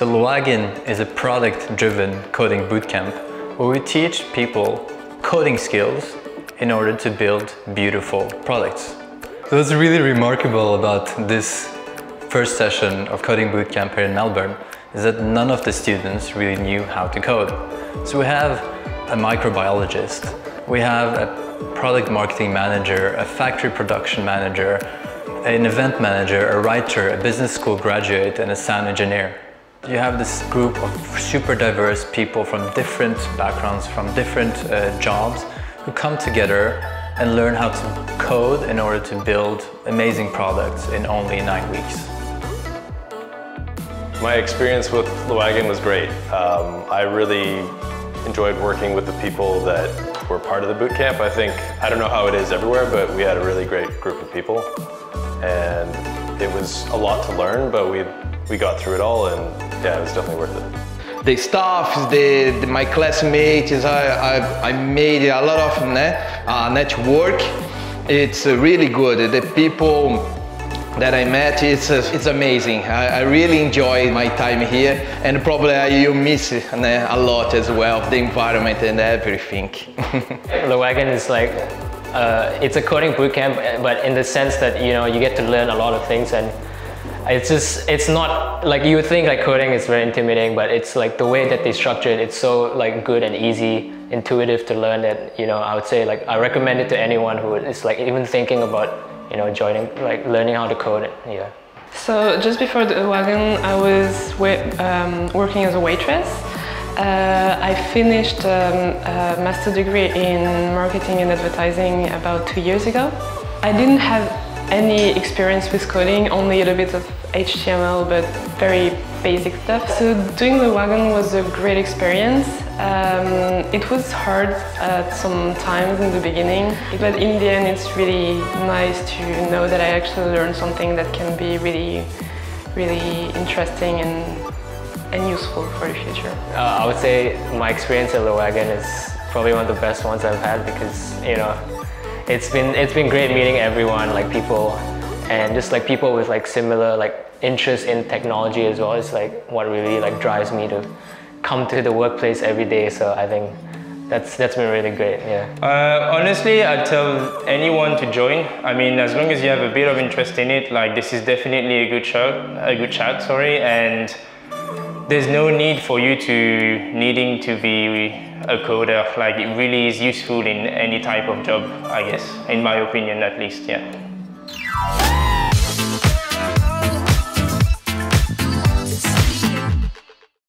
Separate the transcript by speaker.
Speaker 1: So Le Wagon is a product-driven coding bootcamp where we teach people coding skills in order to build beautiful products. So what's really remarkable about this first session of Coding Bootcamp here in Melbourne is that none of the students really knew how to code. So we have a microbiologist, we have a product marketing manager, a factory production manager, an event manager, a writer, a business school graduate, and a sound engineer. You have this group of super diverse people from different backgrounds, from different uh, jobs, who come together and learn how to code in order to build amazing products in only nine weeks.
Speaker 2: My experience with Le Wagon was great. Um, I really enjoyed working with the people that were part of the boot camp. I think, I don't know how it is everywhere, but we had a really great group of people. And was a lot to learn, but we, we got through it all and yeah, it was definitely worth it.
Speaker 3: The staff, the, the my classmates, I, I, I, made a lot of né, uh, network. It's really good. The people that I met, it's, it's amazing. I, I really enjoy my time here and probably you miss né, a lot as well, the environment and everything.
Speaker 4: the wagon is like, uh, it's a coding bootcamp, but in the sense that, you know, you get to learn a lot of things and it's just, it's not, like you would think like coding is very intimidating, but it's like the way that they structure it, it's so like good and easy, intuitive to learn that, you know, I would say like, I recommend it to anyone who is like even thinking about you know, joining, like learning how to code it, yeah.
Speaker 5: So just before the wagon, I was um, working as a waitress. Uh, I finished um, a master degree in marketing and advertising about two years ago. I didn't have any experience with coding, only a little bit of HTML, but very basic stuff. So doing the wagon was a great experience. Um, it was hard at some times in the beginning, but in the end it's really nice to know that I actually learned something that can be really, really interesting and, and useful for the future.
Speaker 4: Uh, I would say my experience at the wagon is probably one of the best ones I've had because, you know, it's been, it's been great meeting everyone, like people, and just like people with like similar like interest in technology as well is like what really like drives me to come to the workplace every day. So I think that's that's been really great. Yeah.
Speaker 6: Uh, honestly, I tell anyone to join. I mean, as long as you have a bit of interest in it, like this is definitely a good chat. A good chat, sorry, and there's no need for you to needing to be a coder. Like it really is useful in any type of job, I guess, in my opinion at least. Yeah.